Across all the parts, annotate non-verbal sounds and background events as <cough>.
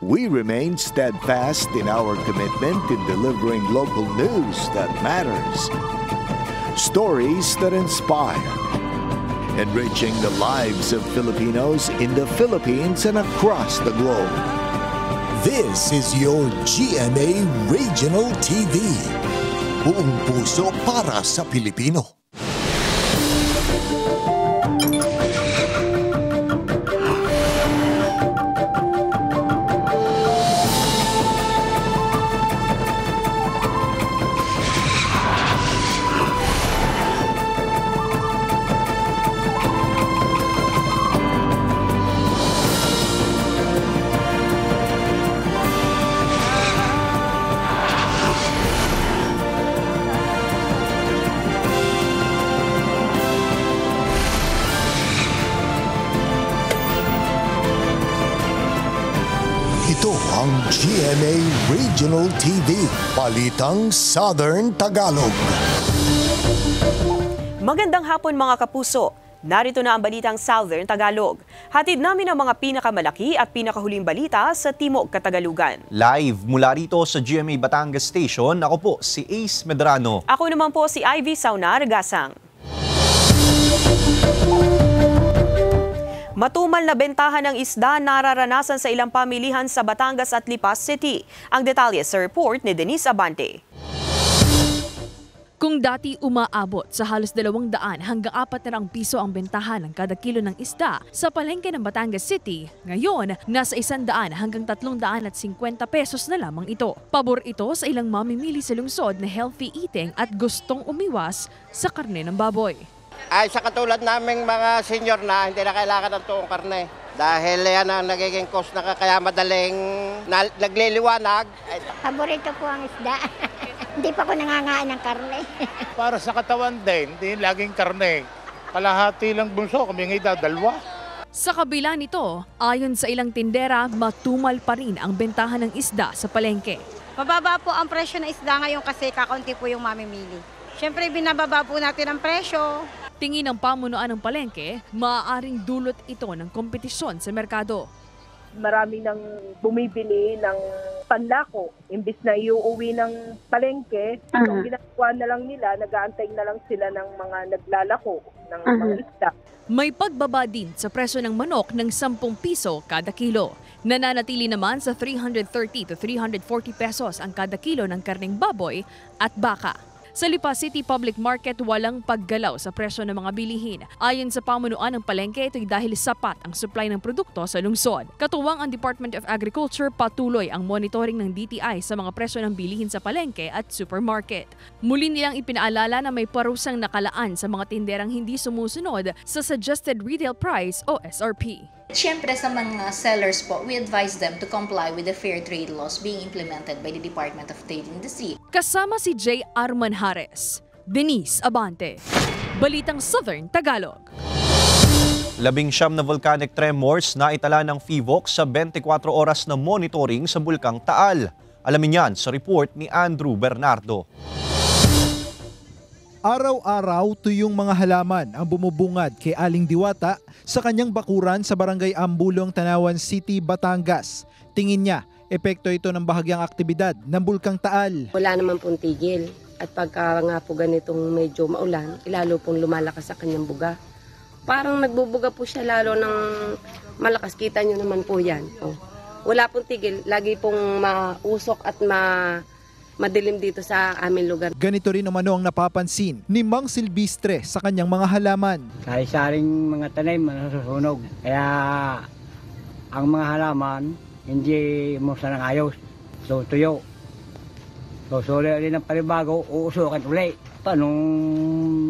We remain steadfast in our commitment in delivering local news that matters. Stories that inspire. Enriching the lives of Filipinos in the Philippines and across the globe. This is your GMA Regional TV. Buong puso para sa Pilipino. Ito ang GMA Regional TV, Balitang Southern Tagalog. Magandang hapon mga kapuso. Narito na ang balitang Southern Tagalog. Hatid namin ang mga pinakamalaki at pinakahuling balita sa Timog Katagalugan. Live mula rito sa GMA Batangas Station, ako po si Ace Medrano. Ako naman po si Ivy Saunar Gasang. Matumal na bentahan ng isda nararanasan sa ilang pamilihan sa Batangas at Lipas City. Ang detalye sa report ni Denise Abante. Kung dati umaabot sa halos 200 hanggang 400 piso ang bentahan ng kada kilo ng isda sa palengke ng Batangas City, ngayon nasa 100 hanggang 350 pesos na lamang ito. Pabor ito sa ilang mamimili sa lungsod na healthy eating at gustong umiwas sa karne ng baboy. Ay sa katulad naming mga senior na hindi na kailangan ng tuong karne. Dahil yan ang nagiging cost na kaya madaling na, nagliliwanag. Ay, Paborito ko ang isda. <laughs> Hindi pa ako nangangaan ng karne. <laughs> para sa katawan din, hindi laging karne. Kalahati lang bunso, kami ngayon dalawa. Sa kabila nito, ayon sa ilang tindera, matumal pa rin ang bentahan ng isda sa palengke. Mababa po ang presyo ng isda ngayon kasi kakaunti po yung mamimili. Siyempre, binababa po natin ang presyo. Tingin ng pamunuan ng palengke, maaaring dulot ito ng kompetisyon sa merkado. marami nang bumibili ng panlako. Imbis na iuuwi ng palengke, ang ginagawa na lang nila, nag-aantay na lang sila ng mga naglalako ng mga isda. May pagbaba din sa presyo ng manok ng 10 piso kada kilo. Nananatili naman sa 330 to 340 pesos ang kada kilo ng karning baboy at baka. Sa Lipa City Public Market, walang paggalaw sa presyo ng mga bilihin. Ayon sa pamunuan ng palengke, ito'y dahil sapat ang supply ng produkto sa lungsod. Katuwang ang Department of Agriculture, patuloy ang monitoring ng DTI sa mga presyo ng bilihin sa palengke at supermarket. Muli nilang ipinaalala na may parusang nakalaan sa mga tinderang hindi sumusunod sa Suggested Retail Price o SRP. Siyempre sa mga sellers po, we advise them to comply with the fair trade laws being implemented by the Department of Trade and Industry. Kasama si J. Arman Hares, Denise Abante, Balitang Southern Tagalog. Labing siyam na volcanic tremors na itala ng FIVOC sa 24 oras na monitoring sa Bulkang Taal. Alamin yan sa report ni Andrew Bernardo. Araw-araw tuyong mga halaman ang bumubungad kay Aling Diwata sa kanyang bakuran sa Barangay Ambulong, Tanawan City, Batangas. Tingin niya, epekto ito ng bahagyang aktibidad ng Bulkang Taal. Wala naman pong tigil. At pagka nga po ganitong medyo maulan, lalo pong lumalakas sa kanyang buga. Parang nagbubuga po siya lalo ng malakas. Kita nyo naman po yan. Oh. Wala pong tigil. Lagi pong mausok at ma madilim dito sa aming lugar. Ganito rin umano ang napapansin ni Mang Silvestre sa kanyang mga halaman. Sari-saring mga tanim nasusunog. Kaya ang mga halaman hindi mo sanang ayos. So tuyo. So suli rin ng panibago, uusukan uli. Paano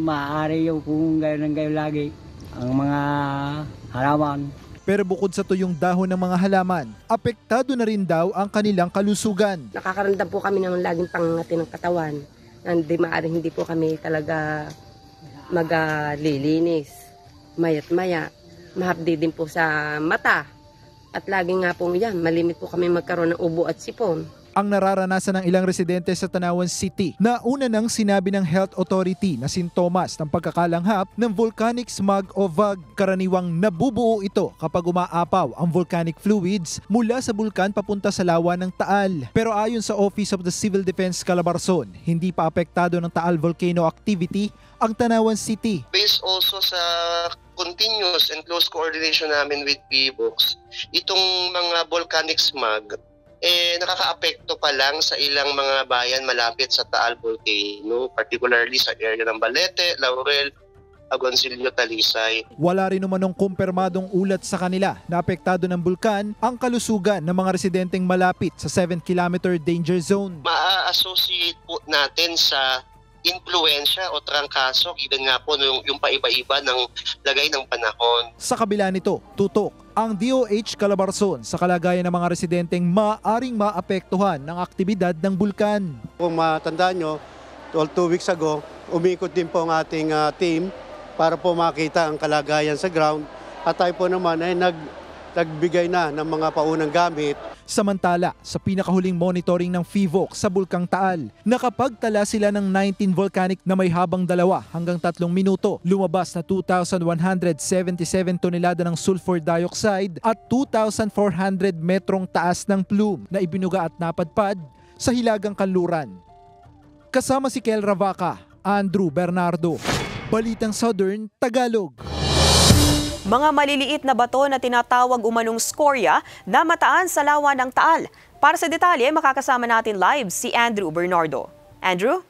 maaari yung kung gayon ng gayon lagi ang mga halaman. Pero bukod sa tuyong dahon ng mga halaman, apektado na rin daw ang kanilang kalusugan. Nakakaramdam po kami ng laging pangati ng katawan. Hindi maaaring hindi po kami talaga maglilinis. Mayat maya. Mahapdi din po sa mata. At lagi nga po yan, malimit po kami magkaroon ng ubo at sipon. Ang nararanasan ng ilang residente sa Tanawan City na una nang sinabi ng Health Authority na sintomas ng pagkakalanghap ng volcanic smog o VAG. Karaniwang nabubuo ito kapag umaapaw ang volcanic fluids mula sa bulkan papunta sa lawa ng Taal. Pero ayon sa Office of the Civil Defense Calabarzon, hindi pa apektado ng Taal volcano activity ang Tanawan City. Based also sa continuous and close coordination namin with PBOX, itong mga volcanic smog eh nakakaapekto pa lang sa ilang mga bayan malapit sa Taal Volcano, particularly sa area ng Balete, Laurel, Agoncillo, Talisay. Wala rin umanong kumpirmadong ulat sa kanila na apektado ng bulkan ang kalusugan ng mga residenteng malapit sa 7-kilometer danger zone. Ma-associate po natin sa influensya o trangkaso given nga po yung, yung paiba-iba ng lagay ng panahon. Sa kabila nito, tutok ang DOH Calabarzon sa kalagayan ng mga residenteng maaring maapektuhan ng aktibidad ng bulkan. Kung matandaan nyo, all two weeks ago, umikot din po ang ating uh, team para po makita ang kalagayan sa ground at tayo po naman ay nag, nagbigay na ng mga paunang gamit Samantala, sa pinakahuling monitoring ng FIVOC sa Bulkang Taal, nakapagtala sila ng 19 volcanic na may habang dalawa hanggang tatlong minuto. Lumabas na 2,177 tonelada ng sulfur dioxide at 2,400 metrong taas ng plume na ibinuga at napadpad sa Hilagang Kanluran. Kasama si Kel Ravaca, Andrew Bernardo, Balitang Southern, Tagalog. Mga maliliit na bato na tinatawag umanong skorya na mataan sa lawa ng Taal. Para sa detalye, makakasama natin live si Andrew Bernardo. Andrew?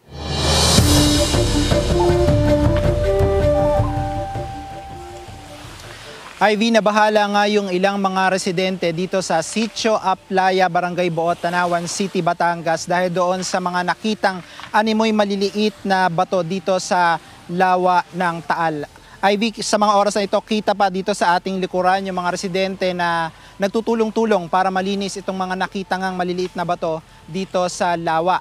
Ivy, nabahala nga yung ilang mga residente dito sa Sitio Aplaya, Barangay Boot, Tanawan City, Batangas dahil doon sa mga nakitang animoy maliliit na bato dito sa lawa ng Taal. Ivy, sa mga oras na ito, kita pa dito sa ating likuran yung mga residente na nagtutulong-tulong para malinis itong mga nakita maliliit na bato dito sa lawa.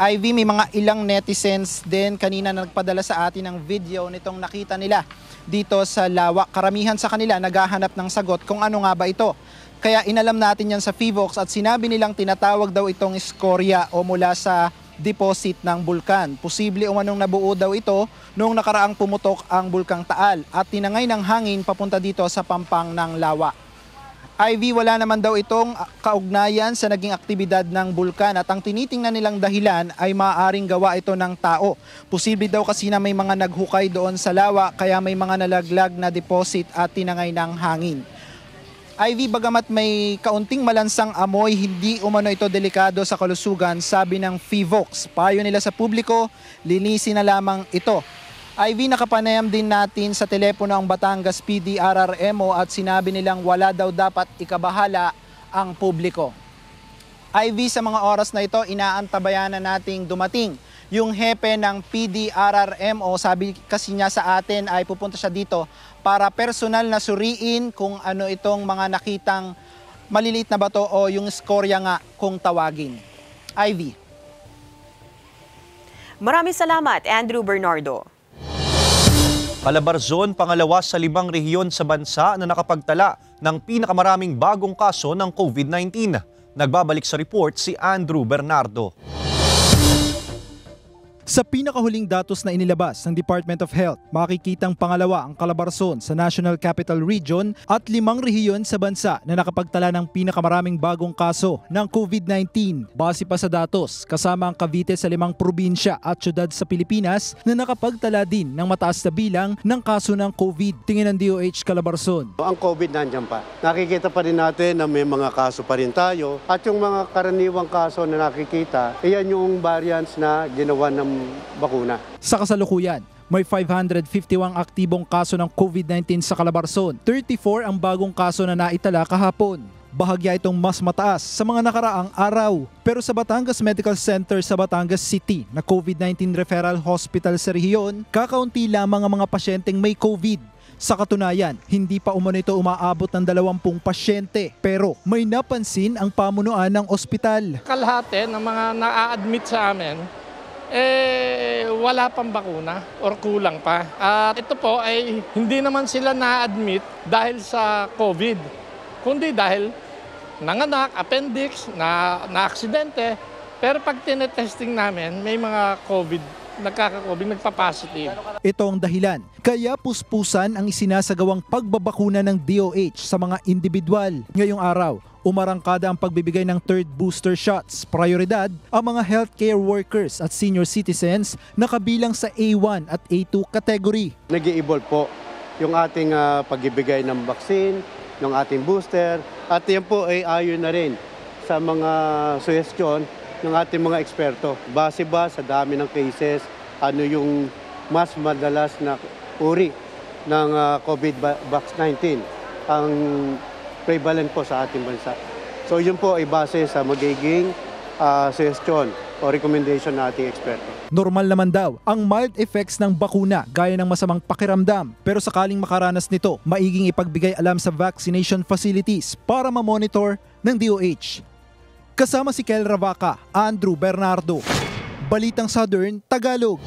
Ivy, may mga ilang netizens din kanina na nagpadala sa atin ng video nitong nakita nila dito sa lawa. Karamihan sa kanila naghahanap ng sagot kung ano nga ba ito. Kaya inalam natin yan sa FIVOX at sinabi nilang tinatawag daw itong skorya o mula sa deposit ng bulkan. Posible umanong nabuo daw ito noong nakaraang pumutok ang bulkang Taal at tinangay ng hangin papunta dito sa pampang ng lawa. IV wala naman daw itong kaugnayan sa naging aktibidad ng bulkan at ang tinitingnan nilang dahilan ay maaaring gawa ito ng tao. Posible daw kasi na may mga naghukay doon sa lawa kaya may mga nalaglag na deposit at tinangay ng hangin. Ivy, bagamat may kaunting malansang amoy, hindi umano ito delikado sa kalusugan, sabi ng FIVOX. Payo nila sa publiko, linisin na lamang ito. Ivy, nakapanayam din natin sa telepono ang Batangas PDRRMO at sinabi nilang wala daw dapat ikabahala ang publiko. Ivy, sa mga oras na ito, inaantabayan na nating dumating yung hepe ng PDRRMO, sabi kasi niya sa atin ay pupunta siya dito para personal na suriin kung ano itong mga nakitang maliliit na bato o yung skorya nga kung tawagin. Ivy. Maraming salamat, Andrew Bernardo. Calabarzon, pangalawa sa limang rehiyon sa bansa na nakapagtala ng pinakamaraming bagong kaso ng COVID-19. Nagbabalik sa report si Andrew Bernardo. Sa pinakahuling datos na inilabas ng Department of Health, makikitang pangalawa ang Calabarzon sa National Capital Region at limang rehiyon sa bansa na nakapagtala ng pinakamaraming bagong kaso ng COVID-19. Base pa sa datos, kasama ang Cavite sa limang probinsya at syudad sa Pilipinas na nakapagtala din ng mataas na bilang ng kaso ng COVID. Tingin ng DOH Calabarzon. Ang COVID nandiyan pa. Nakikita pa rin natin na may mga kaso pa rin tayo at yung mga karaniwang kaso na nakikita, iyan yung variants na ginawa ng bakuna. Sa kasalukuyan, may 551 aktibong kaso ng COVID-19 sa Calabarzon. 34 ang bagong kaso na naitala kahapon. Bahagya itong mas mataas sa mga nakaraang araw. Pero sa Batangas Medical Center sa Batangas City na COVID-19 Referral Hospital sa rehiyon, kakaunti lamang ang mga pasyenteng may COVID. Sa katunayan, hindi pa umano ito umaabot ng 20 pasyente. Pero may napansin ang pamunuan ng ospital. Kalahati ng mga na-admit sa amin eh wala pang bakuna or kulang pa. At ito po ay hindi naman sila na-admit dahil sa COVID, kundi dahil nanganak, appendix, na, na aksidente. Pero pag tinetesting namin, may mga COVID, nagkaka-COVID, nagpa-positive. Ito ang dahilan. Kaya puspusan ang isinasagawang pagbabakuna ng DOH sa mga individual. Ngayong araw, umarangkada ang pagbibigay ng third booster shots. Prioridad ang mga healthcare workers at senior citizens na kabilang sa A1 at A2 category. nag evolve po yung ating ah, pagbibigay ng vaccine, ng ating booster, at yan po ay ayon na rin sa mga suggestion ng ating mga eksperto. Base ba sa dami ng cases, ano yung mas madalas na uri ng ah, COVID-19 ang prevalent po sa ating bansa. So yun po ay base sa magiging ah, suggestion o recommendation ng ating eksperto. Normal naman daw ang mild effects ng bakuna gaya ng masamang pakiramdam. Pero sakaling makaranas nito, maiging ipagbigay alam sa vaccination facilities para ma-monitor ng DOH. Kasama si Kel Ravaca, Andrew Bernardo. Balitang Southern, Tagalog.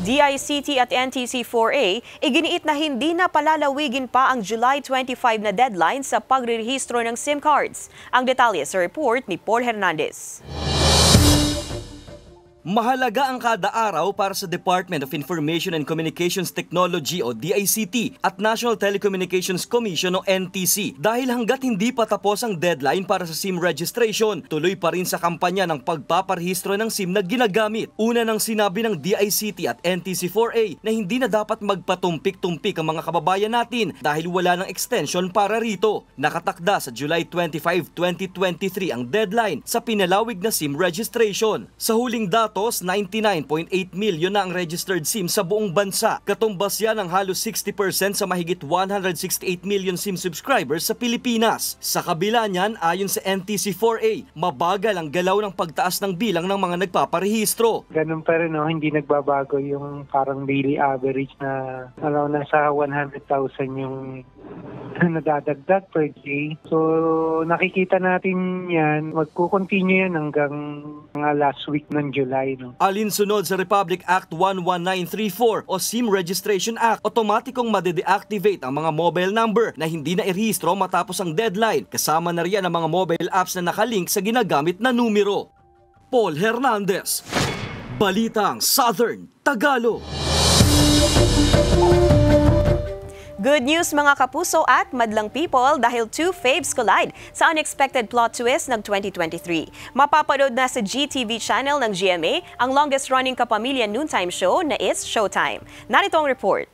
DICT at NTC4A iginiit na hindi na palalawigin pa ang July 25 na deadline sa pagrerehistro ng SIM cards. Ang detalye sa report ni Paul Hernandez. Mahalaga ang kada araw para sa Department of Information and Communications Technology o DICT at National Telecommunications Commission o NTC dahil hanggat hindi pa tapos ang deadline para sa SIM registration, tuloy pa rin sa kampanya ng pagpaparehistro ng SIM na ginagamit. Una nang sinabi ng DICT at NTC4A na hindi na dapat magpatumpik-tumpik ang mga kababayan natin dahil wala ng extension para rito. Nakatakda sa July 25, 2023 ang deadline sa pinalawig na SIM registration. Sa huling datos, 99.8 million na ang registered SIM sa buong bansa. Katumbas yan ang halos 60% sa mahigit 168 million SIM subscribers sa Pilipinas. Sa kabila niyan, ayon sa NTC4A, mabagal ang galaw ng pagtaas ng bilang ng mga nagpaparehistro. Ganun pa rin, no? hindi nagbabago yung parang daily average na ano, nasa 100,000 yung <laughs> nadadagdag per day. So nakikita natin yan, magkukontinue yan hanggang mga last week ng July. No? Alinsunod sa Republic Act 11934 o SIM Registration Act, otomatikong madedeactivate ang mga mobile number na hindi na irehistro matapos ang deadline. Kasama na riyan ang mga mobile apps na nakalink sa ginagamit na numero. Paul Hernandez, Balitang Southern Tagalog. Good news mga kapuso at madlang people dahil two faves collide sa unexpected plot twist ng 2023. Mapapanood na sa GTV channel ng GMA ang longest running kapamilya noontime show na It's Showtime. Narito ang report.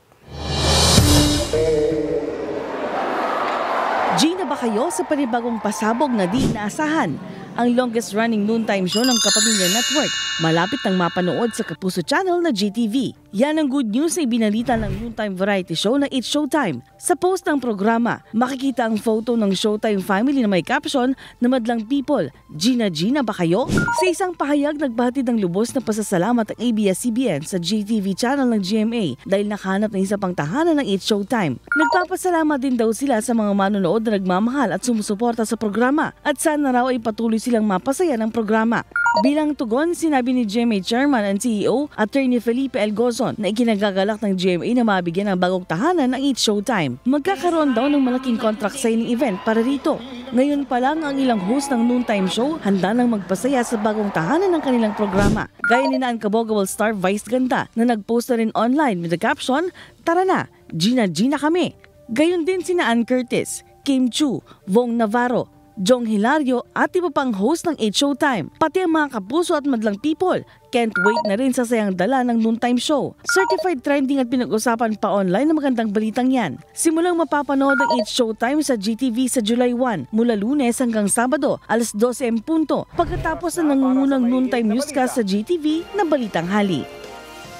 Gina ba kayo sa panibagong pasabog na di inaasahan? Ang longest running noontime show ng Kapamilya Network malapit nang mapanood sa Kapuso Channel na GTV. Yan ang good news na ibinalita ng noontime variety show na It's Showtime. Sa post ng programa, makikita ang photo ng Showtime family na may caption na Madlang People, Gina Gina ba kayo? Sa isang pahayag, nagbatid ng lubos na pasasalamat ang ABS-CBN sa GTV channel ng GMA dahil nakahanap ng isa pang tahanan ng It's Showtime. Nagpapasalamat din daw sila sa mga manonood na nagmamahal at sumusuporta sa programa at sana raw ay patuloy silang mapasaya ng programa. Bilang tugon, sinabi ni GMA Chairman and CEO Attorney Felipe El Gozon na ikinagagalak ng GMA na mabigyan ng bagong tahanan ng It's Showtime. Magkakaroon daw ng malaking contract signing event para rito. Ngayon pa lang ang ilang host ng noontime show handa nang magpasaya sa bagong tahanan ng kanilang programa. Gaya ni Naan Kabogawal star Vice Ganda na nagpost na rin online with the caption, Tara na, Gina Gina kami. Gayon din sina Ann Curtis, Kim Chu, Vong Navarro, Jong Hilario at iba pang host ng 8 Showtime. Pati ang mga kapuso at madlang people, can't wait na rin sa sayang dala ng noontime show. Certified trending at pinag-usapan pa online na magandang balitang yan. Simulang mapapanood ang 8 Showtime sa GTV sa July 1 mula lunes hanggang Sabado alas 12 em punto pagkatapos na nangungunang noontime newscast sa GTV na Balitang Hali.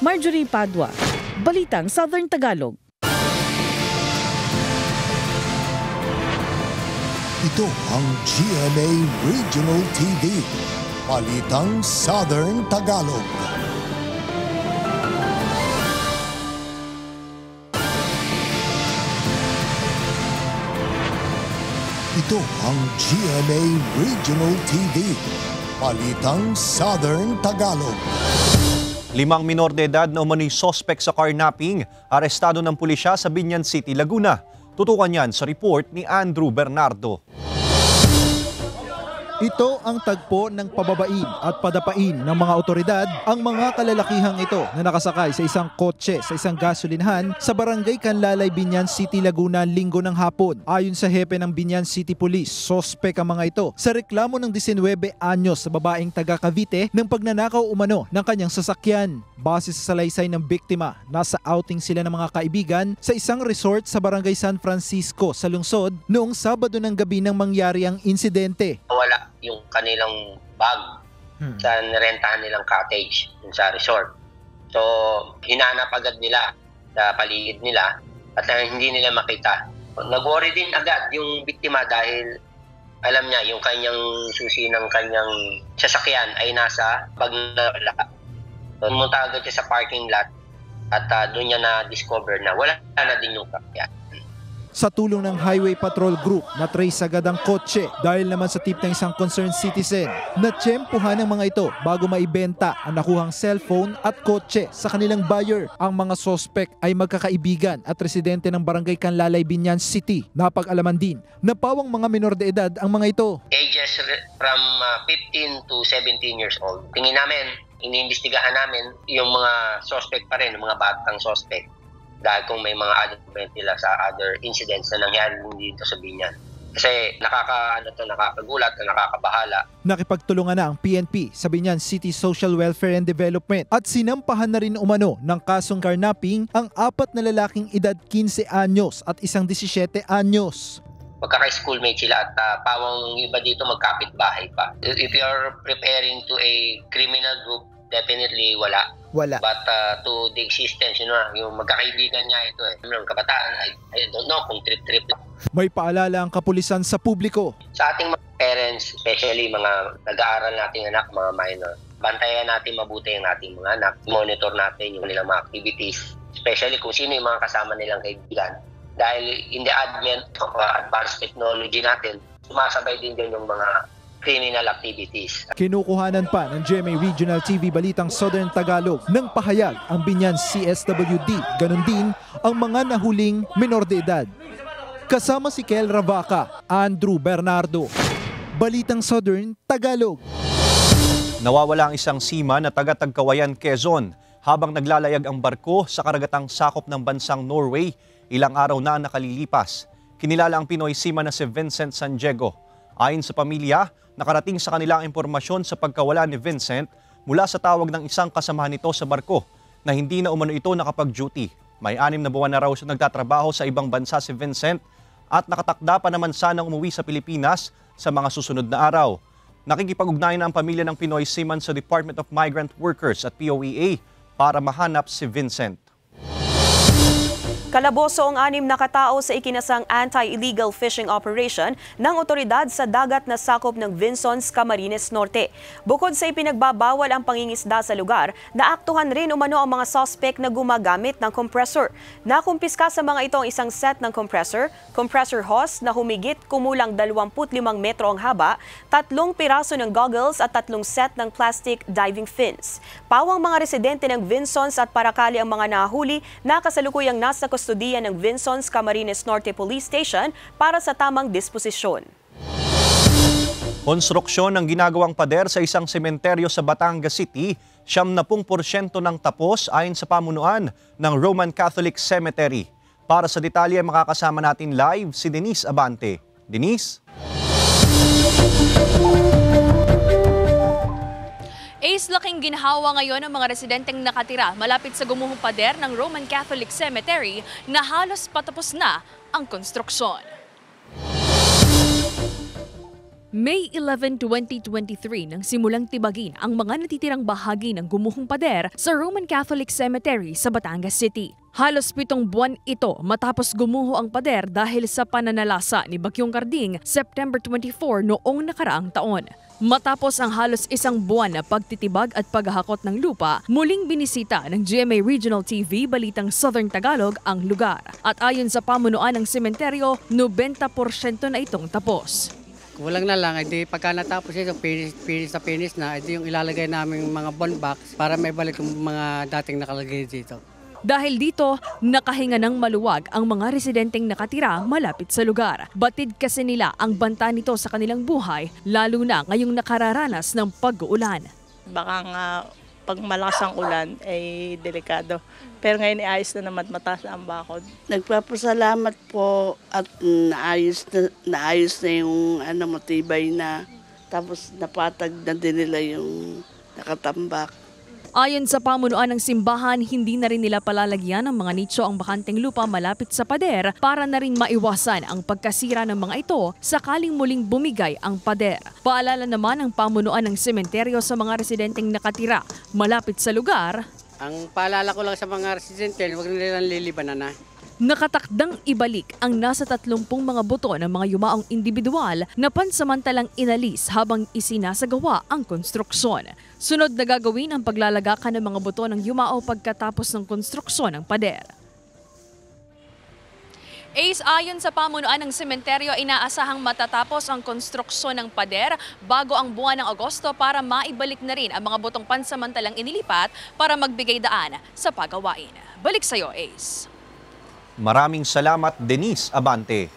Marjorie Padua, Balitang Southern Tagalog. Ito ang GMA Regional TV. Balitang Southern Tagalog. Ito ang GMA Regional TV. Balitang Southern Tagalog. Limang minor de edad na umano'y sospek sa carnapping, arestado ng pulisya sa Binyan City, Laguna. Tutukan yan sa report ni Andrew Bernardo. Ito ang tagpo ng pababain at padapain ng mga otoridad ang mga kalalakihang ito na nakasakay sa isang kotse sa isang gasolinhan sa barangay Canlalay, Binyan City, Laguna linggo ng hapon. Ayon sa hepe ng Binyan City Police, sospek ang mga ito sa reklamo ng 19 anyos sa babaeng taga Cavite ng pagnanakaw umano ng kanyang sasakyan. Base sa salaysay ng biktima, nasa outing sila ng mga kaibigan sa isang resort sa barangay San Francisco sa lungsod noong Sabado ng gabi nang mangyari ang insidente. wala yung kanilang bag sa nirentahan nilang cottage sa resort. So, hinanap agad nila sa paligid nila at hindi nila makita. Nag-worry din agad yung biktima dahil alam niya yung kanyang susi ng kanyang sasakyan ay nasa bag na wala. So, pumunta agad siya sa parking lot at uh, doon niya na-discover na wala na din yung sasakyan. Sa tulong ng Highway Patrol Group, na-trace agad ang kotse dahil naman sa tip ng isang concerned citizen. Natsyempuhan ng mga ito bago maibenta ang nakuhang cellphone at kotse sa kanilang buyer. Ang mga sospek ay magkakaibigan at residente ng barangay Canlalay, Binyan City. Napag-alaman din na pawang mga minor de edad ang mga ito. ages from uh, 15 to 17 years old. Tingin namin, iniimbestigahan namin yung mga suspect pa rin, yung mga batang suspect. Dahil kung may mga event nila sa other incidents na nangyari dito sa Binyan. Kasi nakaka, ano to, nakakagulat, nakakabahala. Nakipagtulungan na ang PNP sa Binyan City Social Welfare and Development at sinampahan na rin umano ng kasong carnapping ang apat na lalaking edad 15 anyos at isang 17 anyos. Magkaka-schoolmate sila at uh, pawang iba dito magkapit-bahay pa. If you're preparing to a criminal group, definitely wala. Wala. But uh, to the existence, you know, yung magkakaibigan niya ito eh. Yung kabataan, I, I don't know kung trip-trip lang. May paalala ang kapulisan sa publiko. Sa ating mga parents, especially mga nag-aaral nating anak, mga minor, bantayan natin mabuti ang ating mga anak. Monitor natin yung nilang mga activities. Especially kung sino yung mga kasama nilang kaibigan. Dahil in the advent of uh, advanced technology natin, sumasabay din din yung mga criminal activities. Kinukuhanan pa ng GMA Regional TV Balitang Southern Tagalog ng pahayag ang Binyan CSWD. Ganon din ang mga nahuling minor de edad. Kasama si Kel Ravaca, Andrew Bernardo. Balitang Southern Tagalog. Nawawala ang isang seaman na taga-Tagkawayan, Quezon habang naglalayag ang barko sa karagatang sakop ng bansang Norway ilang araw na nakalilipas. Kinilala ang Pinoy seaman na si Vincent San Diego. Ayon sa pamilya, nakarating sa kanila ang impormasyon sa pagkawala ni Vincent mula sa tawag ng isang kasamahan nito sa barko na hindi na umano ito nakapag-duty. May anim na buwan na raw siya nagtatrabaho sa ibang bansa si Vincent at nakatakda pa naman sanang umuwi sa Pilipinas sa mga susunod na araw. Nakikipag-ugnayan ang pamilya ng Pinoy seaman sa Department of Migrant Workers at POEA para mahanap si Vincent. Kalaboso ang anim na katao sa ikinasang anti-illegal fishing operation ng otoridad sa dagat na sakop ng Vinsons, Camarines Norte. Bukod sa ipinagbabawal ang pangingisda sa lugar, naaktuhan rin umano ang mga suspect na gumagamit ng compressor. Nakumpiska sa mga ito ang isang set ng compressor, compressor hose na humigit kumulang 25 metro ang haba, tatlong piraso ng goggles at tatlong set ng plastic diving fins. Pawang mga residente ng Vinsons at Paracali ang mga nahuli na kasalukuyang nasa kustodiya ng Vinsons Camarines Norte Police Station para sa tamang disposisyon. Konstruksyon ng ginagawang pader sa isang sementeryo sa Batangas City, siyam na pung porsyento ng tapos ayon sa pamunuan ng Roman Catholic Cemetery. Para sa detalye, makakasama natin live si Denise Abante. Denise? Ace laking ginhawa ngayon ng mga residenteng nakatira malapit sa gumuhong pader ng Roman Catholic Cemetery na halos patapos na ang konstruksyon. May 11, 2023 nang simulang tibagin ang mga natitirang bahagi ng gumuhong pader sa Roman Catholic Cemetery sa Batangas City. Halos pitong buwan ito matapos gumuho ang pader dahil sa pananalasa ni Bagyong Karding September 24 noong nakaraang taon. Matapos ang halos isang buwan na pagtitibag at paghahakot ng lupa, muling binisita ng GMA Regional TV Balitang Southern Tagalog ang lugar. At ayon sa pamunuan ng sementeryo, 90% na itong tapos. Kulang na lang, edi pagka natapos ito, finish, finish na finish na, edi yung ilalagay namin mga bond box para may balik yung mga dating nakalagay dito. Dahil dito, nakahinga ng maluwag ang mga residenteng nakatira malapit sa lugar. Batid kasi nila ang banta nito sa kanilang buhay, lalo na ngayong nakararanas ng pag-uulan. Baka nga pag malakas ang ulan ay delikado. Pero ngayon ayos na naman mataas ang bakod. Nagpapasalamat po at naayos na, naayos na yung ano, matibay na tapos napatag na din nila yung nakatambak. Ayon sa pamunuan ng simbahan, hindi na rin nila palalagyan ng mga nicho ang bakanteng lupa malapit sa pader para na rin maiwasan ang pagkasira ng mga ito sakaling muling bumigay ang pader. Paalala naman ang pamunuan ng sementeryo sa mga residenteng nakatira malapit sa lugar. Ang paalala ko lang sa mga residente, huwag nilang lilibanan na. Nakatakdang ibalik ang nasa 30 mga buto ng mga yumaong individual na pansamantalang inalis habang isinasagawa ang konstruksyon. Sunod na gagawin ang paglalagakan ng mga buto ng yumao pagkatapos ng konstruksyon ng pader. Ace, ayon sa pamunuan ng sementeryo, inaasahang matatapos ang konstruksyon ng pader bago ang buwan ng Agosto para maibalik na rin ang mga butong pansamantalang inilipat para magbigay daan sa pagawain. Balik sa iyo, Ace. Maraming salamat Denise Abante.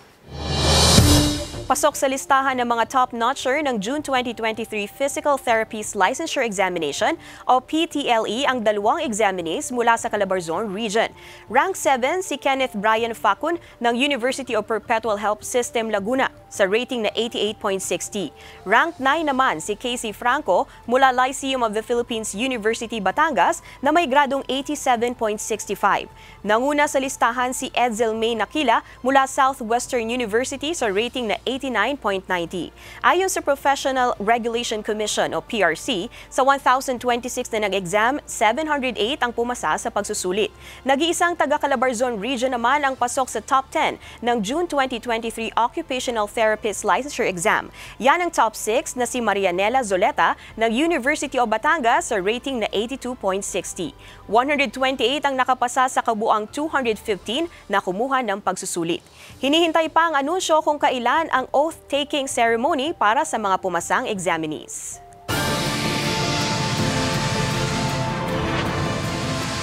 Pasok sa listahan ng mga top-notcher ng June 2023 Physical Therapies Licensure Examination o PTLE ang dalawang examinees mula sa Calabarzon Region. Rank 7 si Kenneth Brian Facun ng University of Perpetual Help System Laguna sa rating na 88.60. Rank 9 naman si Casey Franco mula Lyceum of the Philippines University Batangas na may gradong 87.65. Nanguna sa listahan si Edsel May Nakila mula Southwestern University sa rating na 89.90. Ayon sa Professional Regulation Commission o PRC, sa 1,026 na nag-exam, 708 ang pumasa sa pagsusulit. Nag-iisang taga Calabarzon Region naman ang pasok sa top 10 ng June 2023 Occupational Therapist Licensure Exam. Yan ang top 6 na si Marianela Zoleta ng University of Batangas sa rating na 82.60. 128 ang nakapasa sa kabuang 215 na kumuha ng pagsusulit. Hinihintay pa ang anunsyo kung kailan ang oath-taking ceremony para sa mga pumasang examinees.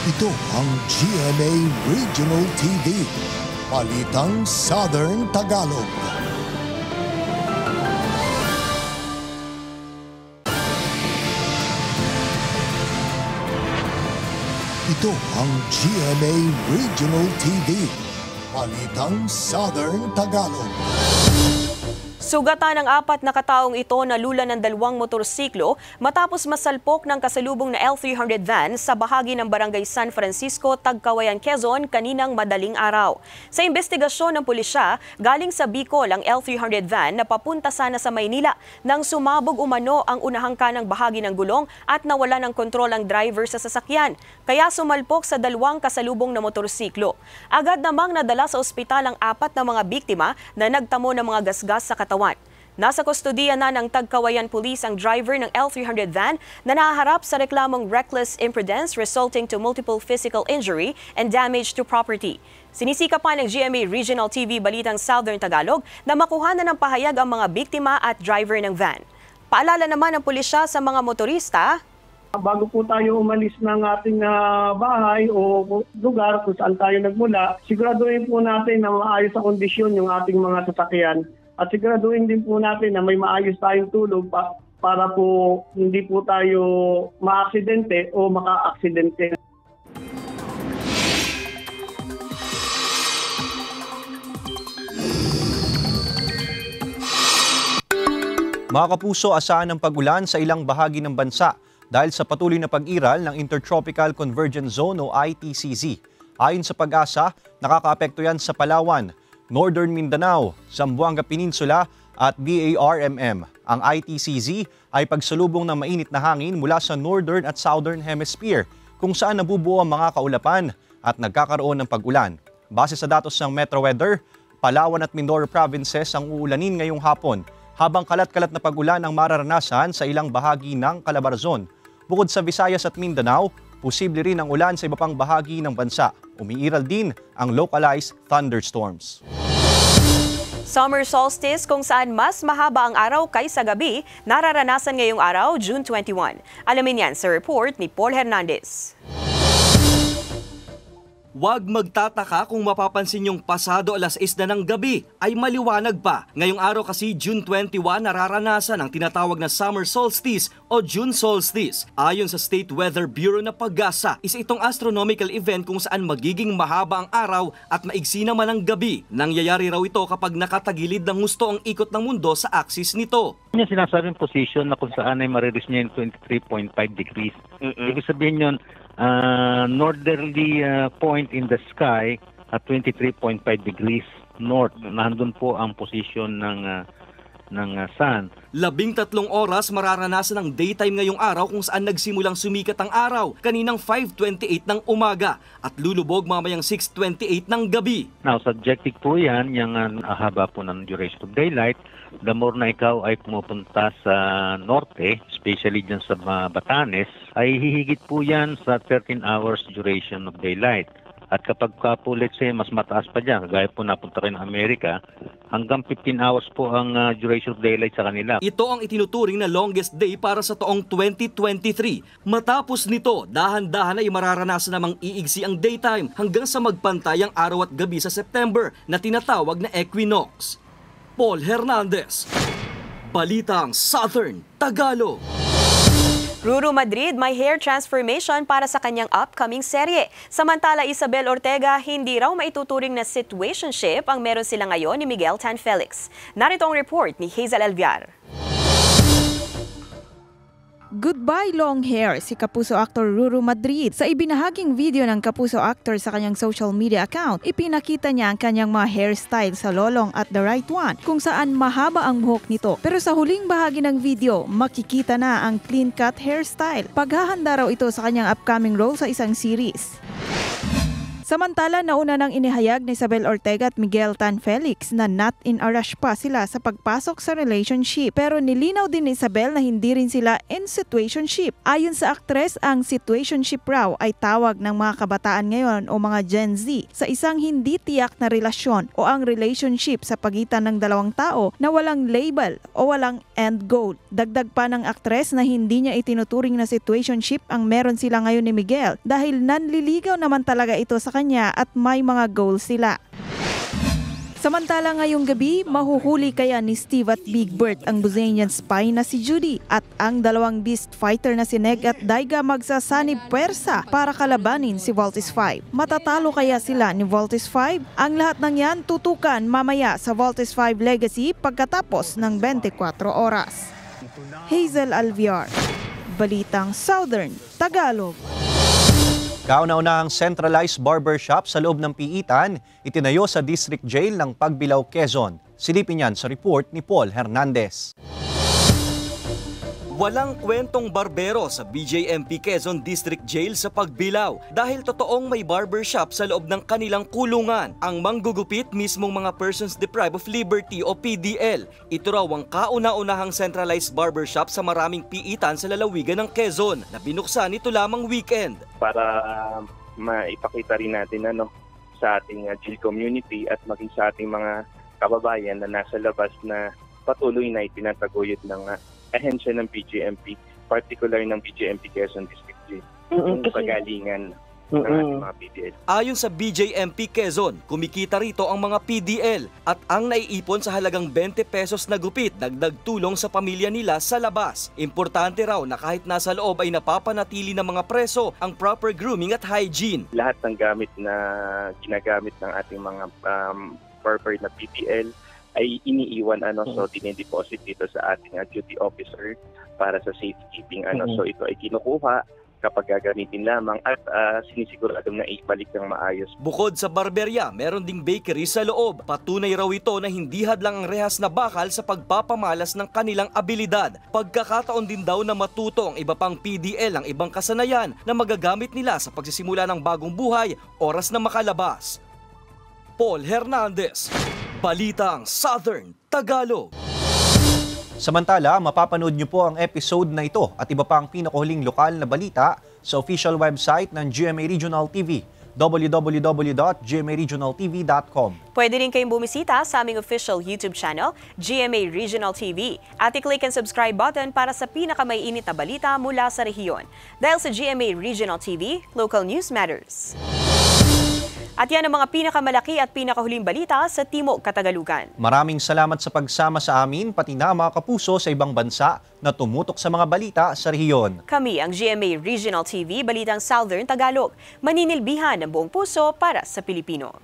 Ito ang GMA Regional TV. Balitang Southern Tagalog. Ito ang GMA Regional TV. Balitang Southern Tagalog. Sugatan ng apat na kataong ito na lula ng dalawang motorsiklo matapos masalpok ng kasalubong na L300 van sa bahagi ng Barangay San Francisco, Tagkawayan, Quezon kaninang madaling araw. Sa investigasyon ng pulisya, galing sa Bicol ang L300 van na papunta sana sa Maynila nang sumabog umano ang unahang kanang bahagi ng gulong at nawala ng kontrol ang driver sa sasakyan. Kaya sumalpok sa dalawang kasalubong na motorsiklo. Agad namang nadala sa ospital ang apat na mga biktima na nagtamo ng mga gasgas sa katawan katawan. Nasa kustodiya na ng Tagkawayan Police ang driver ng L300 van na nahaharap sa reklamong reckless imprudence resulting to multiple physical injury and damage to property. Sinisika pa ng GMA Regional TV Balitang Southern Tagalog na makuha na ng pahayag ang mga biktima at driver ng van. Paalala naman ng pulisya sa mga motorista, bago po tayo umalis ng ating uh, bahay o lugar kung saan tayo nagmula, siguraduhin po natin na maayos sa kondisyon yung ating mga sasakyan at siguraduhin din po natin na may maayos tayong tulog pa, para po hindi po tayo maaksidente o maka-aksidente. Mga kapuso, asahan ng pagulan sa ilang bahagi ng bansa dahil sa patuloy na pag-iral ng Intertropical Convergence Zone o ITCZ. Ayon sa pag-asa, nakakaapekto yan sa Palawan, Northern Mindanao, Zamboanga Peninsula at BARMM. Ang ITCZ ay pagsalubong ng mainit na hangin mula sa Northern at Southern Hemisphere kung saan nabubuo ang mga kaulapan at nagkakaroon ng pag-ulan. Base sa datos ng Metro Weather, Palawan at Mindoro provinces ang uulanin ngayong hapon habang kalat-kalat na pag-ulan ang mararanasan sa ilang bahagi ng Calabarzon. Bukod sa Visayas at Mindanao, posible rin ang ulan sa iba pang bahagi ng bansa. Umiiral din ang localized thunderstorms. Summer solstice kung saan mas mahaba ang araw kaysa gabi, nararanasan ngayong araw, June 21. Alamin yan sa report ni Paul Hernandez. Huwag magtataka kung mapapansin yung pasado alas 6 na ng gabi ay maliwanag pa. Ngayong araw kasi June 21 nararanasan ang tinatawag na summer solstice o June solstice. Ayon sa State Weather Bureau na pag-asa, isa itong astronomical event kung saan magiging mahaba ang araw at maigsi naman ang gabi. Nangyayari raw ito kapag nakatagilid ng husto ang ikot ng mundo sa axis nito. Yung sinasabing position na kung saan ay marireach niya yung 23.5 degrees. Ibig sabihin yun, uh, northerly uh, point in the sky at 23.5 degrees north. Nandun po ang position ng uh, ng uh, sun. Labing tatlong oras mararanasan ng daytime ngayong araw kung saan nagsimulang sumikat ang araw kaninang 5.28 ng umaga at lulubog mamayang 6.28 ng gabi. Now, subjective po yan, yung uh, haba po ng duration of daylight. The more na ikaw ay pumupunta sa norte, especially dyan sa Batanes, ay hihigit po yan sa 13 hours duration of daylight. At kapag ka po, let's say, mas mataas pa dyan, kagaya po napunta kayo ng Amerika, hanggang 15 hours po ang uh, duration of daylight sa kanila. Ito ang itinuturing na longest day para sa taong 2023. Matapos nito, dahan-dahan ay mararanasan namang iigsi ang daytime hanggang sa magpantay ang araw at gabi sa September na tinatawag na equinox. Paul Hernandez, Balitang Southern Tagalog. Ruru Madrid may hair transformation para sa kanyang upcoming serye. Samantala Isabel Ortega, hindi raw maituturing na situationship ang meron sila ngayon ni Miguel Tan Felix. Narito ang report ni Hazel Alviar. Goodbye long hair si Kapuso actor Ruru Madrid. Sa ibinahaging video ng Kapuso actor sa kanyang social media account, ipinakita niya ang kanyang mga hairstyle sa lolong at the right one kung saan mahaba ang buhok nito. Pero sa huling bahagi ng video, makikita na ang clean cut hairstyle. Paghahanda raw ito sa kanyang upcoming role sa isang series. Samantala, nauna nang inihayag ni Isabel Ortega at Miguel Tan Felix na not in a rush pa sila sa pagpasok sa relationship. Pero nilinaw din ni Isabel na hindi rin sila in situationship. Ayon sa aktres, ang situationship raw ay tawag ng mga kabataan ngayon o mga Gen Z sa isang hindi tiyak na relasyon o ang relationship sa pagitan ng dalawang tao na walang label o walang end goal. Dagdag pa ng aktres na hindi niya itinuturing na situationship ang meron sila ngayon ni Miguel dahil nanliligaw naman talaga ito sa kanya at may mga goals sila. Samantala ngayong gabi, mahuhuli kaya ni Steve at Big Bird ang Buzanian spy na si Judy at ang dalawang beast fighter na si Neg at Daiga magsasanib pwersa para kalabanin si Voltis 5. Matatalo kaya sila ni Voltis 5? Ang lahat ng yan tutukan mamaya sa Voltis 5 Legacy pagkatapos ng 24 oras. Hazel Alviar, Balitang Southern, Tagalog. Kauna-unahang centralized barbershop sa loob ng Piitan, itinayo sa District Jail ng Pagbilao, Quezon. Silipin yan sa report ni Paul Hernandez. Walang kwentong barbero sa BJMP Quezon District Jail sa Pagbilao dahil totoong may barbershop sa loob ng kanilang kulungan. Ang manggugupit mismong mga persons deprived of liberty o PDL. Ito raw ang kauna-unahang centralized barbershop sa maraming piitan sa lalawigan ng Quezon na binuksan ito lamang weekend. Para uh, maipakita rin natin ano, sa ating uh, jail community at maging sa ating mga kababayan na nasa labas na patuloy na itinataguyod ng uh, ahensya ng BGMP, particular ng BGMP Quezon District G, yung pagalingan ng ating mga PDL. Ayon sa BJMP Quezon, kumikita rito ang mga PDL at ang naiipon sa halagang 20 pesos na gupit dagdag tulong sa pamilya nila sa labas. Importante raw na kahit nasa loob ay napapanatili ng mga preso ang proper grooming at hygiene. Lahat ng gamit na ginagamit ng ating mga um, barber na PDL ay iniiwan ano so dinedeposit dito sa ating uh, duty officer para sa safekeeping ano so ito ay kinukuha kapag gagamitin lamang at uh, sinisiguradong na ibalik ng maayos. Bukod sa barberya, meron ding bakery sa loob. Patunay raw ito na hindi hadlang ang rehas na bakal sa pagpapamalas ng kanilang abilidad. Pagkakataon din daw na matuto ang iba pang PDL ang ibang kasanayan na magagamit nila sa pagsisimula ng bagong buhay oras na makalabas. Paul Hernandez, Balitang Southern Tagalog. Samantala, mapapanood niyo po ang episode na ito at iba pang pinakuhuling lokal na balita sa official website ng GMA Regional TV www.gmaregionaltv.com Pwede rin kayong bumisita sa aming official YouTube channel, GMA Regional TV, at i-click ang subscribe button para sa pinakamaiinit na balita mula sa rehiyon. Dahil sa GMA Regional TV, local news matters. At yan ang mga pinakamalaki at pinakahuling balita sa Timog Katagalugan. Maraming salamat sa pagsama sa amin, pati na mga kapuso sa ibang bansa na tumutok sa mga balita sa rehiyon. Kami ang GMA Regional TV, Balitang Southern Tagalog. Maninilbihan ng buong puso para sa Pilipino.